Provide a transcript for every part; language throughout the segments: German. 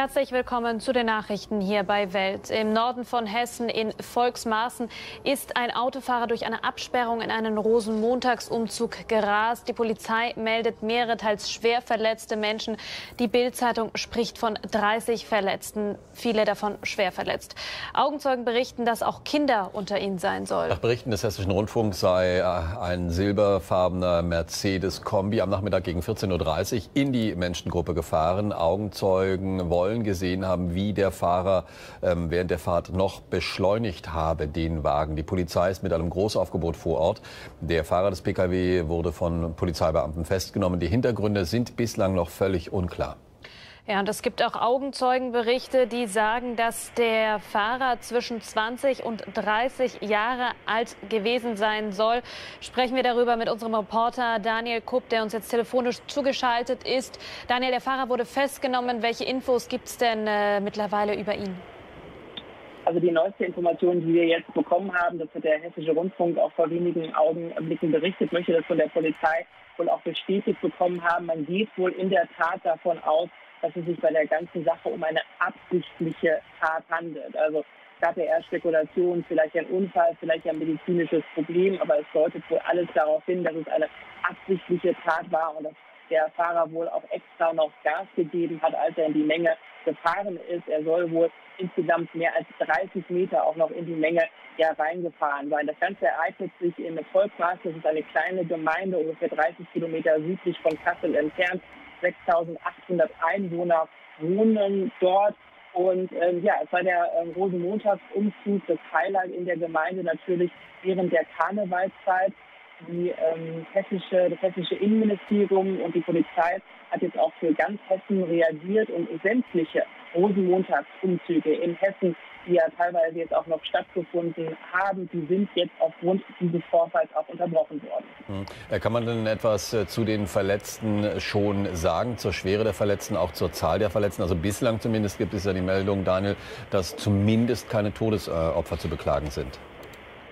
Herzlich willkommen zu den Nachrichten hier bei Welt. Im Norden von Hessen in Volksmaßen ist ein Autofahrer durch eine Absperrung in einen Rosenmontagsumzug gerast. Die Polizei meldet mehrere teils schwer verletzte Menschen. Die Bild-Zeitung spricht von 30 Verletzten, viele davon schwer verletzt. Augenzeugen berichten, dass auch Kinder unter ihnen sein sollen. Nach Berichten des Hessischen Rundfunks sei äh, ein silberfarbener Mercedes-Kombi am Nachmittag gegen 14.30 Uhr in die Menschengruppe gefahren. Augenzeugen wollen Kontrollen gesehen haben, wie der Fahrer ähm, während der Fahrt noch beschleunigt habe, den Wagen. Die Polizei ist mit einem Großaufgebot vor Ort. Der Fahrer des Pkw wurde von Polizeibeamten festgenommen. Die Hintergründe sind bislang noch völlig unklar. Ja, und es gibt auch Augenzeugenberichte, die sagen, dass der Fahrer zwischen 20 und 30 Jahre alt gewesen sein soll. Sprechen wir darüber mit unserem Reporter Daniel Kupp, der uns jetzt telefonisch zugeschaltet ist. Daniel, der Fahrer wurde festgenommen. Welche Infos gibt es denn äh, mittlerweile über ihn? Also die neueste Information, die wir jetzt bekommen haben, das hat der Hessische Rundfunk auch vor wenigen Augenblicken berichtet, möchte das von der Polizei wohl auch bestätigt bekommen haben. Man geht wohl in der Tat davon aus, dass es sich bei der ganzen Sache um eine absichtliche Tat handelt. Also gab ja erst Spekulationen, vielleicht ein Unfall, vielleicht ein medizinisches Problem, aber es deutet wohl alles darauf hin, dass es eine absichtliche Tat war und dass der Fahrer wohl auch extra noch Gas gegeben hat, als er in die Menge gefahren ist. Er soll wohl insgesamt mehr als 30 Meter auch noch in die Menge ja, reingefahren sein. Das Ganze ereignet sich in Volkmaß. Das ist eine kleine Gemeinde, ungefähr 30 Kilometer südlich von Kassel entfernt. 6.800 Einwohner wohnen dort. Und ähm, ja, es war der ähm, Rosenmontagsumzug, das Highlight in der Gemeinde natürlich während der Karnevalszeit. Die, ähm, hessische, das hessische Innenministerium und die Polizei hat jetzt auch für ganz Hessen reagiert und sämtliche Rosenmontagsumzüge in Hessen die ja teilweise jetzt auch noch stattgefunden haben, die sind jetzt aufgrund dieses Vorfalls auch unterbrochen worden. Hm. Kann man denn etwas äh, zu den Verletzten schon sagen, zur Schwere der Verletzten, auch zur Zahl der Verletzten? Also bislang zumindest gibt es ja die Meldung, Daniel, dass zumindest keine Todesopfer zu beklagen sind.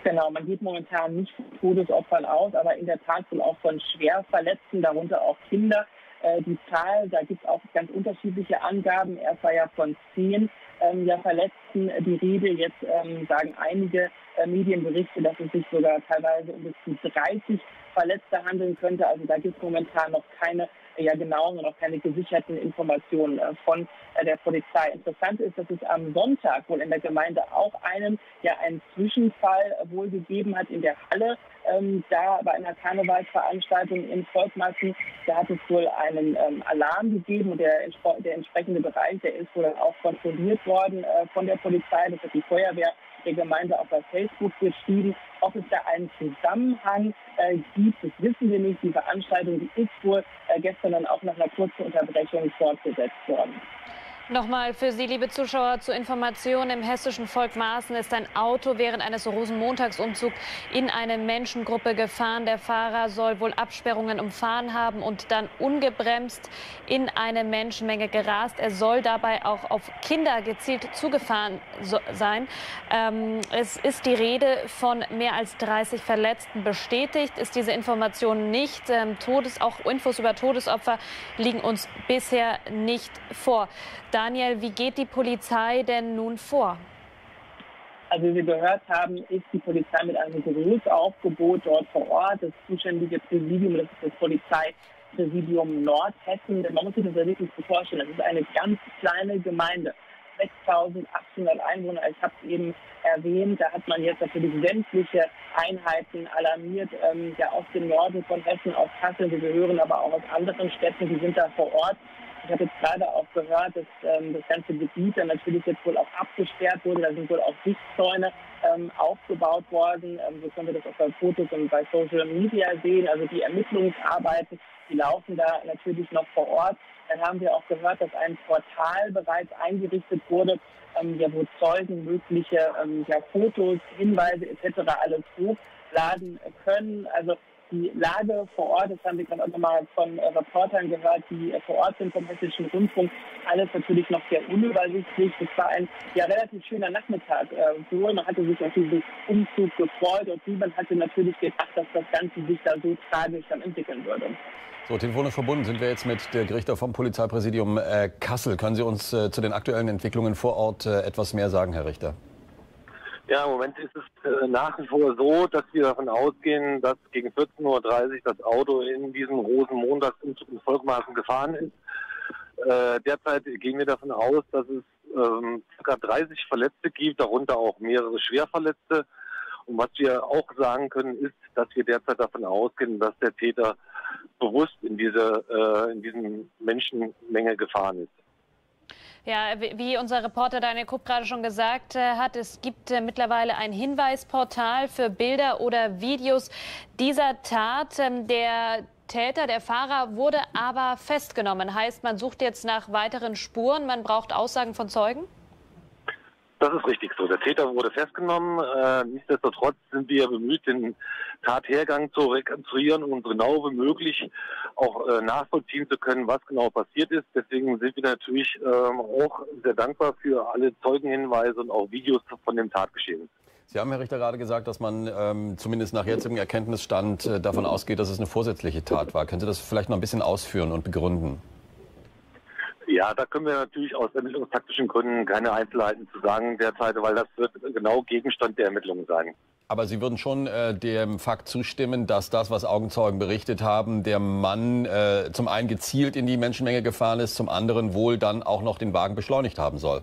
Genau, man geht momentan nicht von Todesopfern aus, aber in der Tat wohl auch von Schwerverletzten, darunter auch Kinder. Äh, die Zahl, da gibt es auch ganz unterschiedliche Angaben. Erst war ja von zehn ähm, ja, Verletzten die Rede. Jetzt ähm, sagen einige äh, Medienberichte, dass es sich sogar teilweise um bis zu 30 Verletzte handeln könnte. Also da gibt es momentan noch keine ja genauen und noch keine gesicherten Informationen äh, von äh, der Polizei. Interessant ist, dass es am Sonntag wohl in der Gemeinde auch einen, ja einen Zwischenfall wohl gegeben hat in der Halle. Ähm, da bei einer Karnevalsveranstaltung in Volkmassen, da hat es wohl einen ähm, Alarm gegeben und der, der entsprechende Bereich, der ist wohl auch kontrolliert worden äh, von der Polizei. Das hat die Feuerwehr der Gemeinde auch bei Facebook geschrieben. Ob es da einen Zusammenhang äh, gibt, das wissen wir nicht. Die Veranstaltung die ist wohl äh, gestern dann auch nach einer kurzen Unterbrechung fortgesetzt worden. Nochmal für Sie, liebe Zuschauer, zur Information. Im hessischen Volk Maaßen ist ein Auto während eines Rosenmontagsumzugs in eine Menschengruppe gefahren. Der Fahrer soll wohl Absperrungen umfahren haben und dann ungebremst in eine Menschenmenge gerast. Er soll dabei auch auf Kinder gezielt zugefahren sein. Ähm, es ist die Rede von mehr als 30 Verletzten. Bestätigt ist diese Information nicht. Ähm, Todes, auch Infos über Todesopfer liegen uns bisher nicht vor. Daniel, wie geht die Polizei denn nun vor? Also wie wir gehört haben, ist die Polizei mit einem Großaufgebot dort vor Ort. Das zuständige Präsidium, das ist das Polizeipräsidium Nordhessen. Man muss sich das ja wirklich so vorstellen. Das ist eine ganz kleine Gemeinde. 6.800 Einwohner. Ich habe es eben erwähnt. Da hat man jetzt natürlich sämtliche Einheiten alarmiert, ähm, ja aus dem Norden von Hessen, aus Kassel. Wir hören aber auch aus anderen Städten, die sind da vor Ort. Ich habe jetzt gerade auch gehört, dass ähm, das ganze Gebiet dann natürlich jetzt wohl auch abgesperrt wurde. Da sind wohl auch Sichtzäune ähm, aufgebaut worden. Ähm, so können wir das auch bei Fotos und bei Social Media sehen. Also die Ermittlungsarbeiten, die laufen da natürlich noch vor Ort. Dann haben wir auch gehört, dass ein Portal bereits eingerichtet wurde, ähm, ja, wo Zeugen mögliche ähm, ja, Fotos, Hinweise etc. alles hochladen können. Also die Lage vor Ort, das haben wir gerade auch nochmal von äh, Reportern gehört, die äh, vor Ort sind vom Hessischen Rundfunk, alles natürlich noch sehr unübersichtlich. Es war ein ja, relativ schöner Nachmittag. Äh, wohl, man hatte sich auf diesen Umzug gefreut und niemand hatte natürlich gedacht, dass das Ganze sich da so tragisch dann entwickeln würde. So, telefonisch verbunden sind wir jetzt mit der Gerichter vom Polizeipräsidium äh, Kassel. Können Sie uns äh, zu den aktuellen Entwicklungen vor Ort äh, etwas mehr sagen, Herr Richter? Ja, im Moment ist es äh, nach wie vor so, dass wir davon ausgehen, dass gegen 14.30 Uhr das Auto in diesem Rosenmontagsumzug in Volkmaßen gefahren ist. Äh, derzeit gehen wir davon aus, dass es ähm, ca. 30 Verletzte gibt, darunter auch mehrere Schwerverletzte. Und was wir auch sagen können, ist, dass wir derzeit davon ausgehen, dass der Täter bewusst in diese äh, in diesen Menschenmenge gefahren ist. Ja, wie unser Reporter Daniel Kupp gerade schon gesagt äh, hat, es gibt äh, mittlerweile ein Hinweisportal für Bilder oder Videos dieser Tat. Ähm, der Täter, der Fahrer, wurde aber festgenommen. Heißt, man sucht jetzt nach weiteren Spuren, man braucht Aussagen von Zeugen? Das ist richtig so. Der Täter wurde festgenommen. Äh, nichtsdestotrotz sind wir bemüht, den Tathergang zu rekonstruieren und genau wie möglich auch äh, nachvollziehen zu können, was genau passiert ist. Deswegen sind wir natürlich ähm, auch sehr dankbar für alle Zeugenhinweise und auch Videos von dem Tatgeschehen. Sie haben, Herr Richter, gerade gesagt, dass man ähm, zumindest nach jetzigem Erkenntnisstand äh, davon ausgeht, dass es eine vorsätzliche Tat war. Können Sie das vielleicht noch ein bisschen ausführen und begründen? Ja, da können wir natürlich aus ermittlungstaktischen Gründen keine Einzelheiten zu sagen derzeit, weil das wird genau Gegenstand der Ermittlungen sein. Aber Sie würden schon äh, dem Fakt zustimmen, dass das, was Augenzeugen berichtet haben, der Mann äh, zum einen gezielt in die Menschenmenge gefahren ist, zum anderen wohl dann auch noch den Wagen beschleunigt haben soll.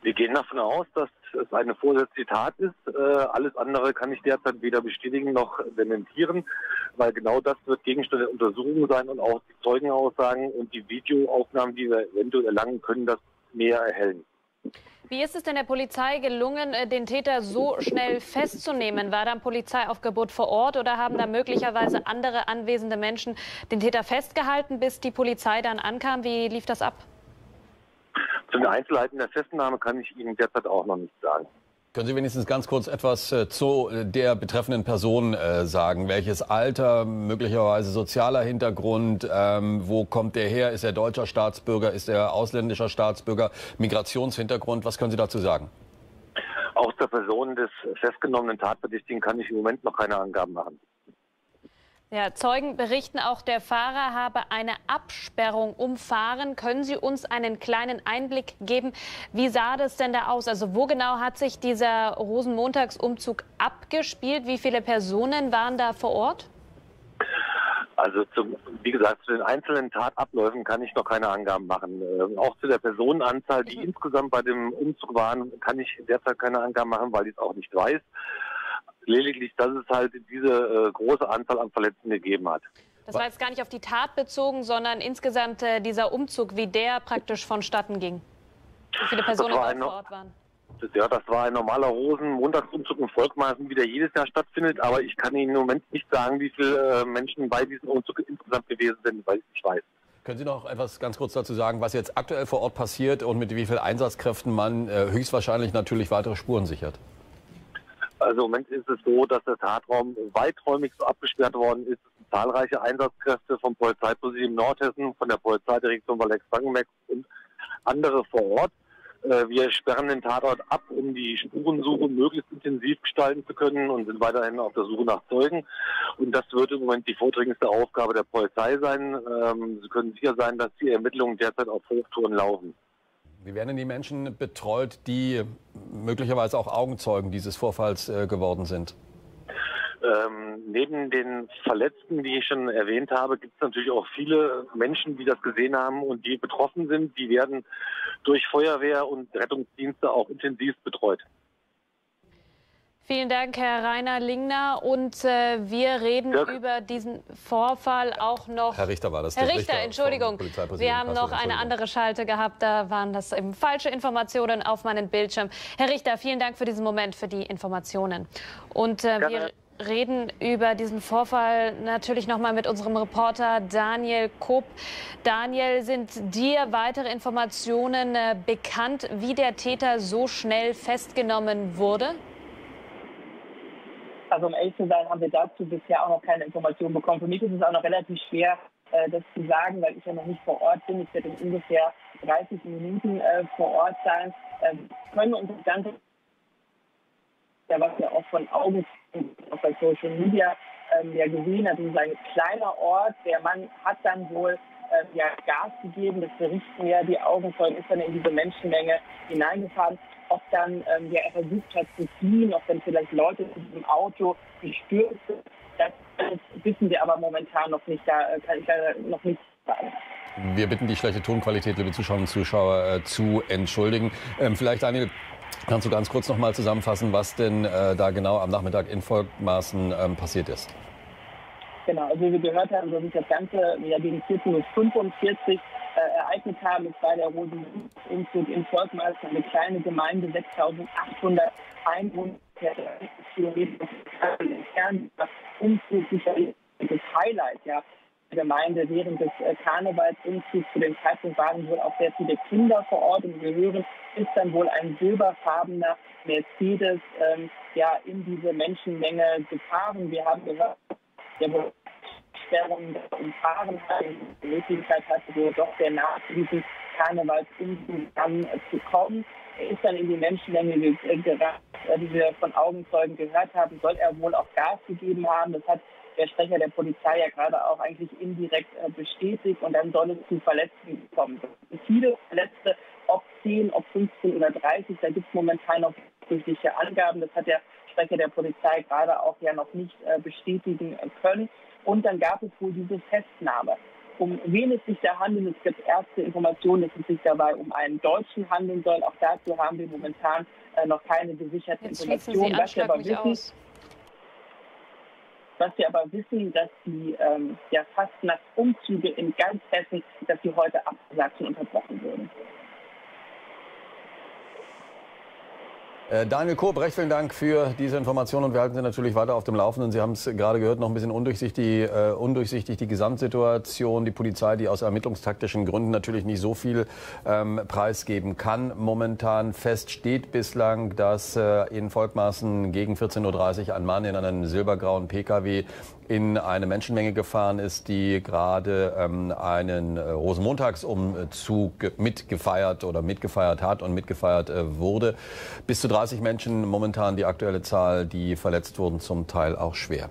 Wir gehen davon aus, dass es eine vorsätzliche Tat ist. Äh, alles andere kann ich derzeit weder bestätigen noch dementieren, weil genau das wird Gegenstand der Untersuchung sein und auch die Zeugenaussagen und die Videoaufnahmen, die wir eventuell erlangen können, das näher erhellen. Wie ist es denn der Polizei gelungen, äh, den Täter so schnell festzunehmen? War dann Polizeiaufgebot vor Ort oder haben da möglicherweise andere anwesende Menschen den Täter festgehalten, bis die Polizei dann ankam? Wie lief das ab? Zu den Einzelheiten der Festnahme kann ich Ihnen derzeit auch noch nichts sagen. Können Sie wenigstens ganz kurz etwas äh, zu äh, der betreffenden Person äh, sagen? Welches Alter, möglicherweise sozialer Hintergrund, ähm, wo kommt der her? Ist er deutscher Staatsbürger, ist er ausländischer Staatsbürger, Migrationshintergrund? Was können Sie dazu sagen? Aus der Person des festgenommenen Tatverdächtigen kann ich im Moment noch keine Angaben machen. Ja, Zeugen berichten auch, der Fahrer habe eine Absperrung umfahren. Können Sie uns einen kleinen Einblick geben? Wie sah das denn da aus? Also wo genau hat sich dieser Rosenmontagsumzug abgespielt? Wie viele Personen waren da vor Ort? Also zum, wie gesagt, zu den einzelnen Tatabläufen kann ich noch keine Angaben machen. Äh, auch zu der Personenanzahl, die mhm. insgesamt bei dem Umzug waren, kann ich derzeit keine Angaben machen, weil ich es auch nicht weiß lediglich, dass es halt diese äh, große Anzahl an Verletzten gegeben hat. Das war jetzt gar nicht auf die Tat bezogen, sondern insgesamt äh, dieser Umzug, wie der praktisch vonstatten ging. Wie viele Personen vor Ort waren. Das, ja, das war ein normaler Rosen-Montagsumzug in Volkmaßen, wie der jedes Jahr stattfindet. Aber ich kann Ihnen im Moment nicht sagen, wie viele äh, Menschen bei diesem Umzug insgesamt gewesen sind, weil ich nicht weiß. Können Sie noch etwas ganz kurz dazu sagen, was jetzt aktuell vor Ort passiert und mit wie vielen Einsatzkräften man äh, höchstwahrscheinlich natürlich weitere Spuren sichert? Also im Moment ist es so, dass der Tatraum weiträumig so abgesperrt worden ist. Zahlreiche Einsatzkräfte vom Polizeipräsidium Nordhessen, von der Polizeidirektion Waldeck-Frankenbeck und andere vor Ort. Äh, wir sperren den Tatort ab, um die Spurensuche möglichst intensiv gestalten zu können und sind weiterhin auf der Suche nach Zeugen. Und das wird im Moment die vordringendste Aufgabe der Polizei sein. Ähm, Sie können sicher sein, dass die Ermittlungen derzeit auf Hochtouren laufen. Wie werden denn die Menschen betreut, die möglicherweise auch Augenzeugen dieses Vorfalls äh, geworden sind? Ähm, neben den Verletzten, die ich schon erwähnt habe, gibt es natürlich auch viele Menschen, die das gesehen haben und die betroffen sind. Die werden durch Feuerwehr und Rettungsdienste auch intensiv betreut. Vielen Dank, Herr Rainer Lingner. Und äh, wir reden ja. über diesen Vorfall auch noch. Herr Richter war das. Herr Richter, Richter Entschuldigung. Wir haben noch eine andere Schalte gehabt. Da waren das eben falsche Informationen auf meinem Bildschirm. Herr Richter, vielen Dank für diesen Moment, für die Informationen. Und äh, wir reden über diesen Vorfall natürlich noch mal mit unserem Reporter Daniel Kopp. Daniel, sind dir weitere Informationen äh, bekannt, wie der Täter so schnell festgenommen wurde? Also um ehrlich zu sein, haben wir dazu bisher auch noch keine Informationen bekommen. Für mich ist es auch noch relativ schwer, äh, das zu sagen, weil ich ja noch nicht vor Ort bin. Ich werde in ungefähr 30 Minuten äh, vor Ort sein. Ähm, können wir uns das Ganze, ja, was ja auch von Augen auch bei Social Media ähm, ja gesehen hat. Das ist ein kleiner Ort. Der Mann hat dann wohl ähm, ja, Gas gegeben. Das berichten ja die Augenzeugen, ist dann in diese Menschenmenge hineingefahren. Ob dann ähm, ja, er versucht hat zu fliehen, ob dann vielleicht Leute in diesem Auto gestürzt sind, das, das wissen wir aber momentan noch nicht. Da äh, kann ich leider noch nichts sagen. Wir bitten die schlechte Tonqualität, liebe Zuschauerinnen und Zuschauer, äh, zu entschuldigen. Ähm, vielleicht, Daniel, kannst du ganz kurz noch mal zusammenfassen, was denn äh, da genau am Nachmittag in Volkmaßen ähm, passiert ist? Genau, also wie wir gehört haben, so sich das Ganze ja gegen 14.45 Uhr äh, ereignet haben. Es war der Rosenumzug in Volkmaßen, eine kleine Gemeinde, 6.800 Einwohner, Kilometer entfernt. Umzug sicherlich das Highlight, ja, Gemeinde während des äh, Karnevalsumzugs. Zu dem Zeitpunkt waren wohl auch sehr viele Kinder vor Ort und wir hören, ist dann wohl ein silberfarbener Mercedes ähm, ja, in diese Menschenmenge gefahren. Wir haben gehört, der wohl Sperrungen umfahren hat, die Möglichkeit hatte, wohl doch der nach diesem Karnevalsumzug dann äh, zu kommen. Er ist dann in die Menschenmenge äh, gerannt, äh, die wir von Augenzeugen gehört haben, soll er wohl auch Gas gegeben haben. Das hat der Sprecher der Polizei ja gerade auch eigentlich indirekt äh, bestätigt und dann soll es zu Verletzten kommen. Viele Verletzte, ob 10, ob 15 oder 30, da gibt es momentan noch unterschiedliche Angaben. Das hat der Sprecher der Polizei gerade auch ja noch nicht äh, bestätigen können. Und dann gab es wohl diese Festnahme. Um wen es sich da handelt, es gibt erste Informationen, dass es sich dabei um einen Deutschen handeln soll. Auch dazu haben wir momentan äh, noch keine gesicherten Informationen. Was wir aber wissen, aus. Was wir aber wissen, dass die ähm, ja, Fastnachtsumzüge in ganz Hessen, dass sie heute abgesagt und unterbrochen wurden. Äh, Daniel Koop, recht vielen Dank für diese Information und wir halten Sie natürlich weiter auf dem Laufenden. Sie haben es gerade gehört, noch ein bisschen undurchsichtig, äh, undurchsichtig die Gesamtsituation. Die Polizei, die aus ermittlungstaktischen Gründen natürlich nicht so viel ähm, preisgeben kann. Momentan fest steht bislang, dass äh, in Volkmaßen gegen 14.30 Uhr ein Mann in einem silbergrauen Pkw in eine Menschenmenge gefahren ist, die gerade ähm, einen äh, Rosenmontagsumzug mitgefeiert oder mitgefeiert hat und mitgefeiert äh, wurde. Bis zu 30 Menschen momentan die aktuelle Zahl, die verletzt wurden, zum Teil auch schwer.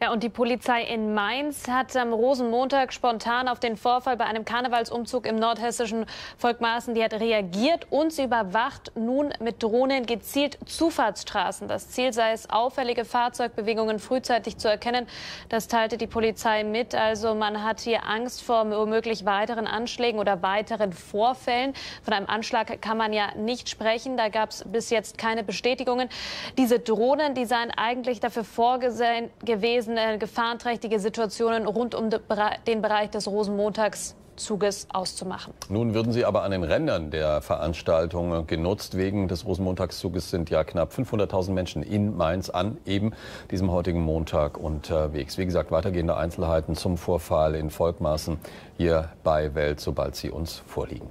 Ja, und die Polizei in Mainz hat am Rosenmontag spontan auf den Vorfall bei einem Karnevalsumzug im nordhessischen Volkmaßen, die hat reagiert und sie überwacht nun mit Drohnen gezielt Zufahrtsstraßen. Das Ziel sei es, auffällige Fahrzeugbewegungen frühzeitig zu erkennen. Das teilte die Polizei mit. Also man hat hier Angst vor womöglich weiteren Anschlägen oder weiteren Vorfällen. Von einem Anschlag kann man ja nicht sprechen. Da gab es bis jetzt keine Bestätigungen. Diese Drohnen, die seien eigentlich dafür vorgesehen gewesen, gewesen, gefahrenträchtige Situationen rund um den Bereich des Rosenmontagszuges auszumachen. Nun würden sie aber an den Rändern der Veranstaltung genutzt. Wegen des Rosenmontagszuges sind ja knapp 500.000 Menschen in Mainz an eben diesem heutigen Montag unterwegs. Wie gesagt, weitergehende Einzelheiten zum Vorfall in Volkmaßen hier bei Welt, sobald sie uns vorliegen.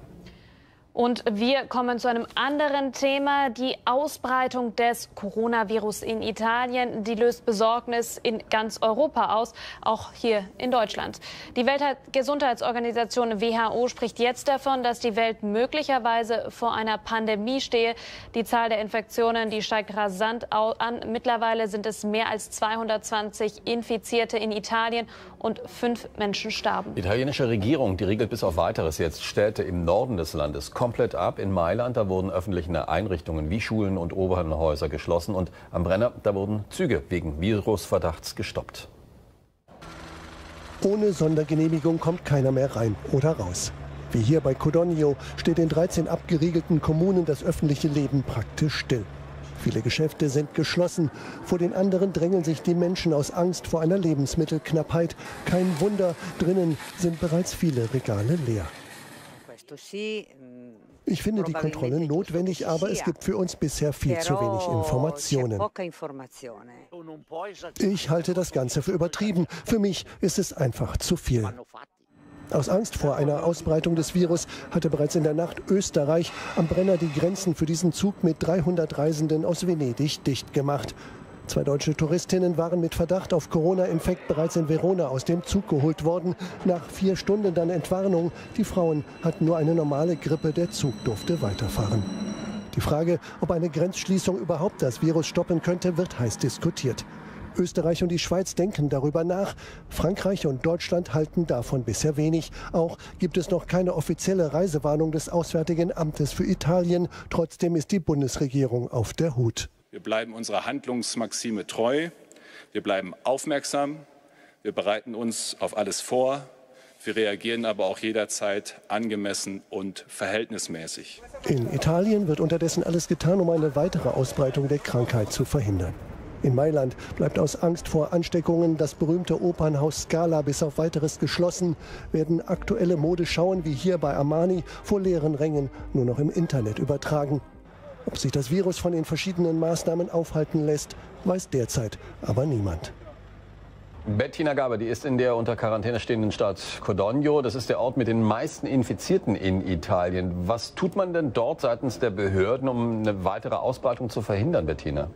Und wir kommen zu einem anderen Thema. Die Ausbreitung des Coronavirus in Italien, die löst Besorgnis in ganz Europa aus, auch hier in Deutschland. Die Weltgesundheitsorganisation WHO spricht jetzt davon, dass die Welt möglicherweise vor einer Pandemie stehe. Die Zahl der Infektionen, die steigt rasant an. Mittlerweile sind es mehr als 220 Infizierte in Italien und fünf Menschen starben. Die italienische Regierung, die regelt bis auf weiteres jetzt Städte im Norden des Landes komplett ab. In Mailand, da wurden öffentliche Einrichtungen wie Schulen und Obernhäuser geschlossen. Und am Brenner, da wurden Züge wegen Virusverdachts gestoppt. Ohne Sondergenehmigung kommt keiner mehr rein oder raus. Wie hier bei Codogno steht in 13 abgeriegelten Kommunen das öffentliche Leben praktisch still. Viele Geschäfte sind geschlossen. Vor den anderen drängeln sich die Menschen aus Angst vor einer Lebensmittelknappheit. Kein Wunder, drinnen sind bereits viele Regale leer. Ich finde die Kontrolle notwendig, aber es gibt für uns bisher viel zu wenig Informationen. Ich halte das Ganze für übertrieben. Für mich ist es einfach zu viel. Aus Angst vor einer Ausbreitung des Virus hatte bereits in der Nacht Österreich am Brenner die Grenzen für diesen Zug mit 300 Reisenden aus Venedig dicht gemacht. Zwei deutsche Touristinnen waren mit Verdacht auf Corona-Infekt bereits in Verona aus dem Zug geholt worden. Nach vier Stunden dann Entwarnung. Die Frauen hatten nur eine normale Grippe. Der Zug durfte weiterfahren. Die Frage, ob eine Grenzschließung überhaupt das Virus stoppen könnte, wird heiß diskutiert. Österreich und die Schweiz denken darüber nach. Frankreich und Deutschland halten davon bisher wenig. Auch gibt es noch keine offizielle Reisewarnung des Auswärtigen Amtes für Italien. Trotzdem ist die Bundesregierung auf der Hut. Wir bleiben unserer Handlungsmaxime treu. Wir bleiben aufmerksam. Wir bereiten uns auf alles vor. Wir reagieren aber auch jederzeit angemessen und verhältnismäßig. In Italien wird unterdessen alles getan, um eine weitere Ausbreitung der Krankheit zu verhindern. In Mailand bleibt aus Angst vor Ansteckungen das berühmte Opernhaus Scala bis auf weiteres geschlossen, werden aktuelle Modeschauen wie hier bei Armani vor leeren Rängen nur noch im Internet übertragen. Ob sich das Virus von den verschiedenen Maßnahmen aufhalten lässt, weiß derzeit aber niemand. Bettina Gaber, die ist in der unter Quarantäne stehenden Stadt Codogno. Das ist der Ort mit den meisten Infizierten in Italien. Was tut man denn dort seitens der Behörden, um eine weitere Ausbreitung zu verhindern, Bettina?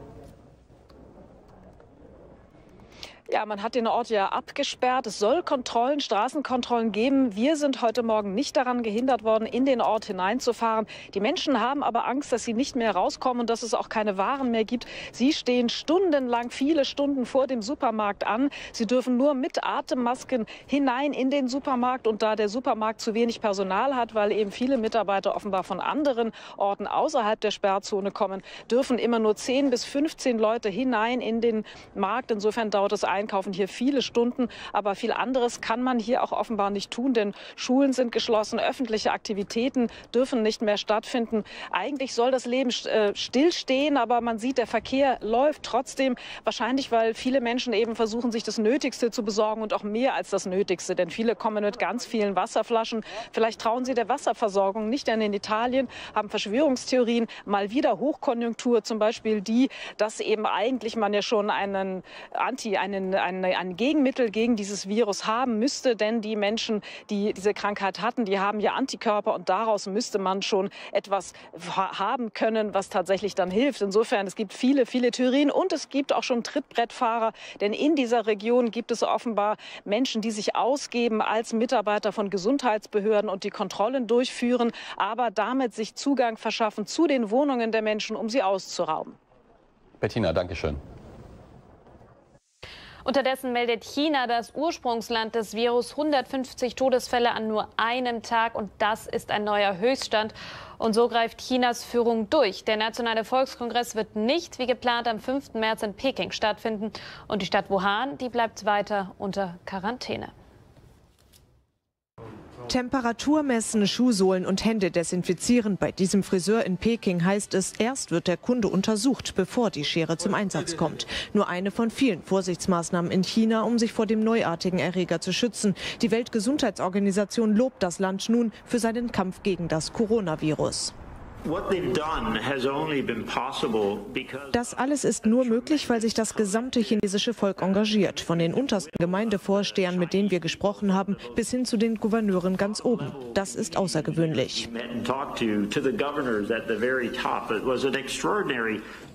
Ja, man hat den Ort ja abgesperrt. Es soll Kontrollen, Straßenkontrollen geben. Wir sind heute Morgen nicht daran gehindert worden, in den Ort hineinzufahren. Die Menschen haben aber Angst, dass sie nicht mehr rauskommen und dass es auch keine Waren mehr gibt. Sie stehen stundenlang, viele Stunden vor dem Supermarkt an. Sie dürfen nur mit Atemmasken hinein in den Supermarkt. Und da der Supermarkt zu wenig Personal hat, weil eben viele Mitarbeiter offenbar von anderen Orten außerhalb der Sperrzone kommen, dürfen immer nur 10 bis 15 Leute hinein in den Markt. Insofern dauert es ein einkaufen hier viele Stunden. Aber viel anderes kann man hier auch offenbar nicht tun, denn Schulen sind geschlossen, öffentliche Aktivitäten dürfen nicht mehr stattfinden. Eigentlich soll das Leben äh, stillstehen, aber man sieht, der Verkehr läuft trotzdem. Wahrscheinlich, weil viele Menschen eben versuchen, sich das Nötigste zu besorgen und auch mehr als das Nötigste. Denn viele kommen mit ganz vielen Wasserflaschen. Vielleicht trauen sie der Wasserversorgung nicht, denn in Italien haben Verschwörungstheorien mal wieder Hochkonjunktur, zum Beispiel die, dass eben eigentlich man ja schon einen Anti, einen ein, ein Gegenmittel gegen dieses Virus haben müsste. Denn die Menschen, die diese Krankheit hatten, die haben ja Antikörper und daraus müsste man schon etwas haben können, was tatsächlich dann hilft. Insofern, es gibt viele, viele Theorien und es gibt auch schon Trittbrettfahrer. Denn in dieser Region gibt es offenbar Menschen, die sich ausgeben als Mitarbeiter von Gesundheitsbehörden und die Kontrollen durchführen, aber damit sich Zugang verschaffen zu den Wohnungen der Menschen, um sie auszurauben. Bettina, danke schön. Unterdessen meldet China, das Ursprungsland des Virus, 150 Todesfälle an nur einem Tag. Und das ist ein neuer Höchststand. Und so greift Chinas Führung durch. Der Nationale Volkskongress wird nicht wie geplant am 5. März in Peking stattfinden. Und die Stadt Wuhan, die bleibt weiter unter Quarantäne. Temperatur messen, Schuhsohlen und Hände desinfizieren. Bei diesem Friseur in Peking heißt es, erst wird der Kunde untersucht, bevor die Schere zum Einsatz kommt. Nur eine von vielen Vorsichtsmaßnahmen in China, um sich vor dem neuartigen Erreger zu schützen. Die Weltgesundheitsorganisation lobt das Land nun für seinen Kampf gegen das Coronavirus. Das alles ist nur möglich, weil sich das gesamte chinesische Volk engagiert. Von den untersten Gemeindevorstehern, mit denen wir gesprochen haben, bis hin zu den Gouverneuren ganz oben. Das ist außergewöhnlich.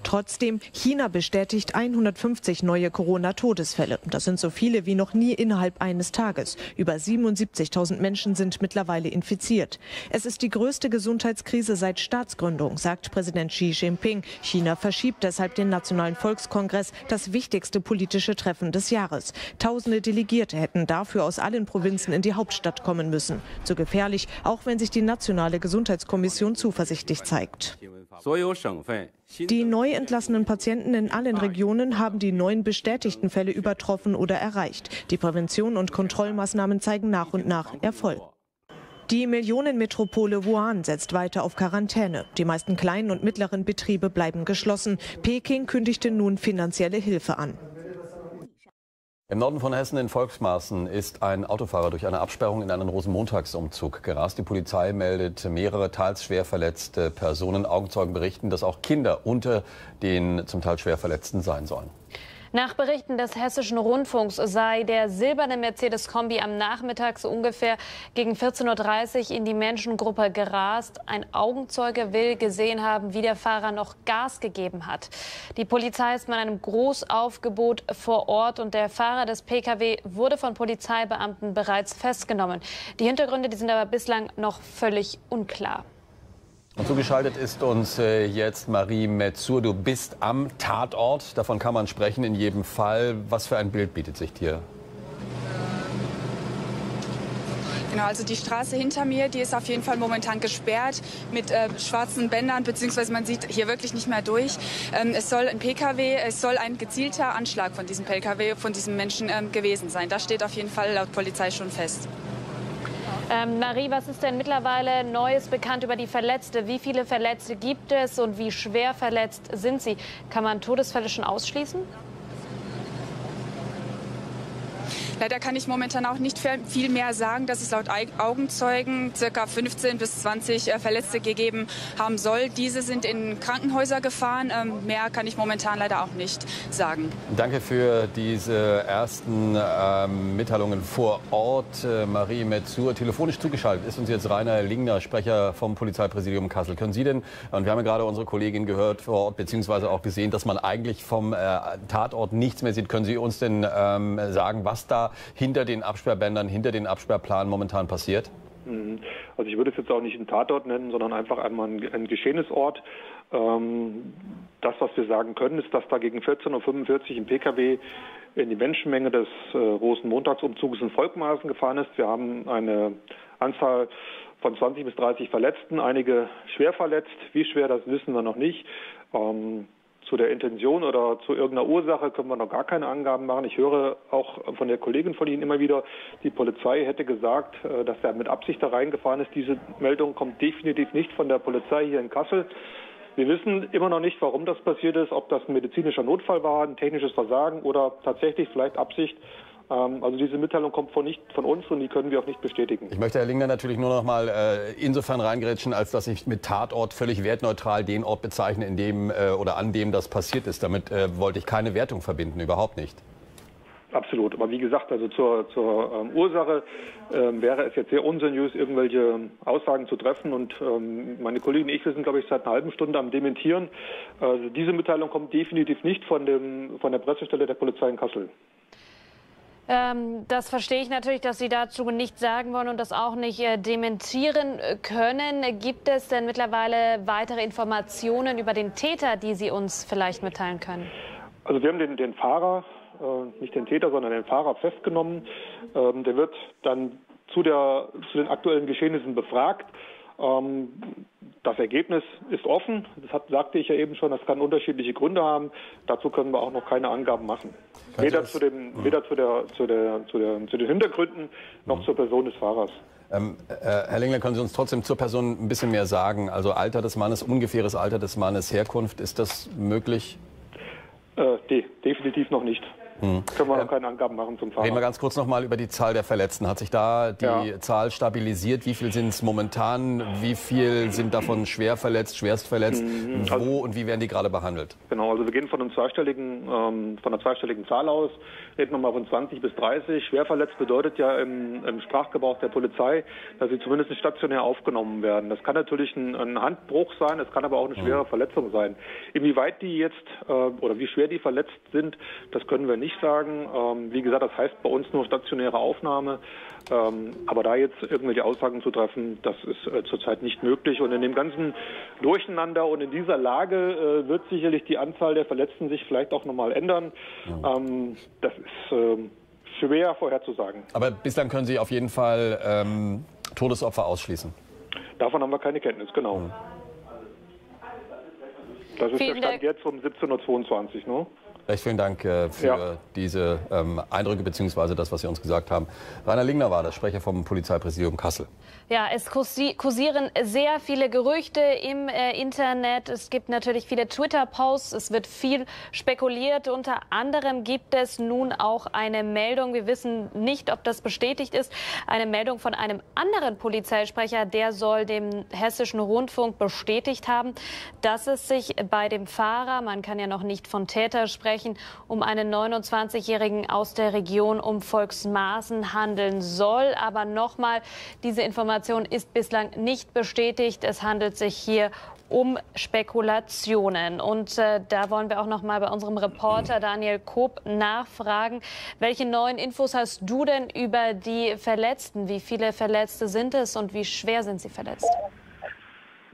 Trotzdem, China bestätigt 150 neue Corona-Todesfälle. Das sind so viele wie noch nie innerhalb eines Tages. Über 77.000 Menschen sind mittlerweile infiziert. Es ist die größte Gesundheitskrise seit Staatsgründung, sagt Präsident Xi Jinping. China verschiebt deshalb den Nationalen Volkskongress, das wichtigste politische Treffen des Jahres. Tausende Delegierte hätten dafür aus allen Provinzen in die Hauptstadt kommen müssen. Zu gefährlich, auch wenn sich die Nationale Gesundheitskommission zuversichtlich zeigt. Die neu entlassenen Patienten in allen Regionen haben die neuen bestätigten Fälle übertroffen oder erreicht. Die Prävention und Kontrollmaßnahmen zeigen nach und nach Erfolg. Die Millionenmetropole Wuhan setzt weiter auf Quarantäne. Die meisten kleinen und mittleren Betriebe bleiben geschlossen. Peking kündigte nun finanzielle Hilfe an. Im Norden von Hessen in Volksmaßen ist ein Autofahrer durch eine Absperrung in einen Rosenmontagsumzug gerast. Die Polizei meldet mehrere teils schwer verletzte Personen. Augenzeugen berichten, dass auch Kinder unter den zum Teil schwer Verletzten sein sollen. Nach Berichten des Hessischen Rundfunks sei der silberne Mercedes-Kombi am Nachmittag so ungefähr gegen 14.30 Uhr in die Menschengruppe gerast. Ein Augenzeuge will gesehen haben, wie der Fahrer noch Gas gegeben hat. Die Polizei ist mit einem Großaufgebot vor Ort und der Fahrer des Pkw wurde von Polizeibeamten bereits festgenommen. Die Hintergründe die sind aber bislang noch völlig unklar. Und zugeschaltet ist uns äh, jetzt Marie Metzur. Du bist am Tatort. Davon kann man sprechen in jedem Fall. Was für ein Bild bietet sich dir? Genau, also die Straße hinter mir, die ist auf jeden Fall momentan gesperrt mit äh, schwarzen Bändern, beziehungsweise man sieht hier wirklich nicht mehr durch. Ähm, es soll ein PKW, es soll ein gezielter Anschlag von diesem PKW, von diesem Menschen ähm, gewesen sein. Das steht auf jeden Fall laut Polizei schon fest. Ähm, Marie, was ist denn mittlerweile Neues bekannt über die Verletzte? Wie viele Verletzte gibt es und wie schwer verletzt sind sie? Kann man Todesfälle schon ausschließen? Leider kann ich momentan auch nicht viel mehr sagen, dass es laut Augenzeugen ca. 15 bis 20 äh, Verletzte gegeben haben soll. Diese sind in Krankenhäuser gefahren. Ähm, mehr kann ich momentan leider auch nicht sagen. Danke für diese ersten ähm, Mitteilungen vor Ort. Äh, Marie Metzur, telefonisch zugeschaltet ist uns jetzt Rainer Lingner, Sprecher vom Polizeipräsidium Kassel. Können Sie denn, und wir haben ja gerade unsere Kollegin gehört vor Ort, beziehungsweise auch gesehen, dass man eigentlich vom äh, Tatort nichts mehr sieht. Können Sie uns denn ähm, sagen, was da hinter den Absperrbändern, hinter den Absperrplanen momentan passiert? Mhm. Also ich würde es jetzt auch nicht einen Tatort nennen, sondern einfach einmal ein Geschehnisort. Ähm, das, was wir sagen können, ist, dass da gegen 14.45 Uhr ein Pkw in die Menschenmenge des äh, Rosenmontagsumzuges in Volkmaßen gefahren ist. Wir haben eine Anzahl von 20 bis 30 Verletzten, einige schwer verletzt. Wie schwer, das wissen wir noch nicht. Ähm, zu der Intention oder zu irgendeiner Ursache können wir noch gar keine Angaben machen. Ich höre auch von der Kollegin von Ihnen immer wieder, die Polizei hätte gesagt, äh, dass er mit Absicht da reingefahren ist. Diese Meldung kommt definitiv nicht von der Polizei hier in Kassel. Wir wissen immer noch nicht, warum das passiert ist, ob das ein medizinischer Notfall war, ein technisches Versagen oder tatsächlich vielleicht Absicht. Ähm, also diese Mitteilung kommt von, nicht von uns und die können wir auch nicht bestätigen. Ich möchte Herr Lingner natürlich nur noch mal äh, insofern reingrätschen, als dass ich mit Tatort völlig wertneutral den Ort bezeichne, in dem äh, oder an dem das passiert ist. Damit äh, wollte ich keine Wertung verbinden, überhaupt nicht. Absolut. Aber wie gesagt, also zur, zur ähm, Ursache ähm, wäre es jetzt sehr unseriös, irgendwelche Aussagen zu treffen. Und ähm, meine Kollegin und ich, sind, glaube ich, seit einer halben Stunde am Dementieren. Also diese Mitteilung kommt definitiv nicht von, dem, von der Pressestelle der Polizei in Kassel. Ähm, das verstehe ich natürlich, dass Sie dazu nichts sagen wollen und das auch nicht äh, dementieren können. Gibt es denn mittlerweile weitere Informationen über den Täter, die Sie uns vielleicht mitteilen können? Also wir haben den, den Fahrer, äh, nicht den Täter, sondern den Fahrer festgenommen. Ähm, der wird dann zu, der, zu den aktuellen Geschehnissen befragt. Ähm, das Ergebnis ist offen. Das hat, sagte ich ja eben schon, das kann unterschiedliche Gründe haben. Dazu können wir auch noch keine Angaben machen. Weder, zu, dem, weder zu, der, zu, der, zu, der, zu den Hintergründen noch zur Person des Fahrers. Ähm, äh, Herr Lengler, können Sie uns trotzdem zur Person ein bisschen mehr sagen? Also Alter des Mannes, ungefähres Alter des Mannes, Herkunft, ist das möglich? Äh, de definitiv noch nicht. Hm. Können wir noch keine Angaben machen zum Fahrer. Reden wir ganz kurz noch mal über die Zahl der Verletzten. Hat sich da die ja. Zahl stabilisiert? Wie viel sind es momentan? Wie viel sind davon schwer verletzt, schwerst verletzt? Mhm. Wo also, und wie werden die gerade behandelt? Genau, also wir gehen von, einem zweistelligen, ähm, von einer zweistelligen Zahl aus. Reden wir mal von 20 bis 30. Schwer verletzt bedeutet ja im, im Sprachgebrauch der Polizei, dass sie zumindest stationär aufgenommen werden. Das kann natürlich ein, ein Handbruch sein, es kann aber auch eine schwere mhm. Verletzung sein. Inwieweit die jetzt äh, oder wie schwer die verletzt sind, das können wir nicht nicht sagen. Ähm, wie gesagt, das heißt bei uns nur stationäre Aufnahme. Ähm, aber da jetzt irgendwelche Aussagen zu treffen, das ist äh, zurzeit nicht möglich. Und in dem ganzen Durcheinander und in dieser Lage äh, wird sicherlich die Anzahl der Verletzten sich vielleicht auch nochmal ändern. Ja. Ähm, das ist äh, schwer vorherzusagen. Aber bislang können Sie auf jeden Fall ähm, Todesopfer ausschließen. Davon haben wir keine Kenntnis, genau. Mhm. Das ist Vielen der Stand Dank. jetzt um 17.22 Uhr. Ne? Recht vielen Dank äh, für ja. diese ähm, Eindrücke bzw. das, was Sie uns gesagt haben. Rainer Lingner war der Sprecher vom Polizeipräsidium Kassel. Ja, es kursieren sehr viele Gerüchte im äh, Internet. Es gibt natürlich viele Twitter-Posts. Es wird viel spekuliert. Unter anderem gibt es nun auch eine Meldung. Wir wissen nicht, ob das bestätigt ist. Eine Meldung von einem anderen Polizeisprecher. Der soll dem hessischen Rundfunk bestätigt haben, dass es sich bei dem Fahrer, man kann ja noch nicht von Täter sprechen, um einen 29-Jährigen aus der Region um Volksmaßen handeln soll. Aber nochmal, diese Information Information ist bislang nicht bestätigt. Es handelt sich hier um Spekulationen. Und äh, da wollen wir auch noch mal bei unserem Reporter Daniel Koop nachfragen. Welche neuen Infos hast du denn über die Verletzten? Wie viele Verletzte sind es und wie schwer sind sie verletzt?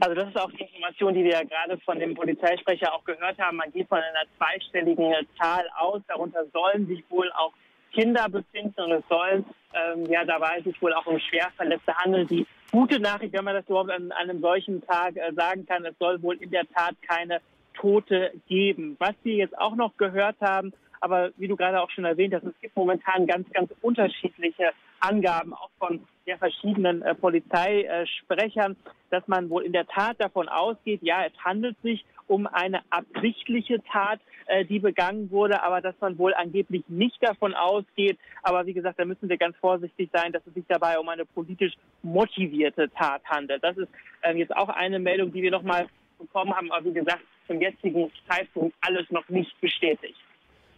Also das ist auch die Information, die wir ja gerade von dem Polizeisprecher auch gehört haben. Man geht von einer zweistelligen Zahl aus. Darunter sollen sich wohl auch Kinder befinden und es sollen ähm, ja dabei sich wohl auch um Schwerverletzte handeln. Die gute Nachricht, wenn man das überhaupt an, an einem solchen Tag äh, sagen kann, es soll wohl in der Tat keine Tote geben. Was wir jetzt auch noch gehört haben, aber wie du gerade auch schon erwähnt hast, es gibt momentan ganz, ganz unterschiedliche Angaben, auch von der verschiedenen äh, Polizeisprechern, dass man wohl in der Tat davon ausgeht, ja, es handelt sich um eine absichtliche Tat, äh, die begangen wurde, aber dass man wohl angeblich nicht davon ausgeht. Aber wie gesagt, da müssen wir ganz vorsichtig sein, dass es sich dabei um eine politisch motivierte Tat handelt. Das ist äh, jetzt auch eine Meldung, die wir nochmal bekommen haben, aber wie gesagt, zum jetzigen Zeitpunkt alles noch nicht bestätigt.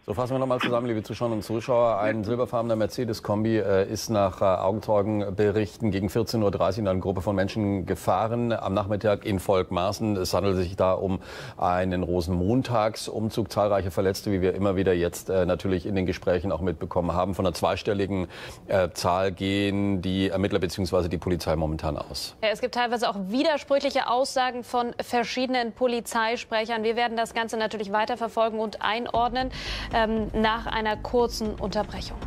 So fassen wir nochmal zusammen, liebe Zuschauerinnen und Zuschauer. Ein silberfarbener Mercedes-Kombi äh, ist nach äh, Augenzeugenberichten gegen 14.30 Uhr in eine Gruppe von Menschen gefahren. Am Nachmittag in Volkmarsen. Es handelt sich da um einen Rosenmontagsumzug. Zahlreiche Verletzte, wie wir immer wieder jetzt äh, natürlich in den Gesprächen auch mitbekommen haben. Von einer zweistelligen äh, Zahl gehen die Ermittler bzw. die Polizei momentan aus. Ja, es gibt teilweise auch widersprüchliche Aussagen von verschiedenen Polizeisprechern. Wir werden das Ganze natürlich weiterverfolgen und einordnen ähm, nach einer kurzen Unterbrechung.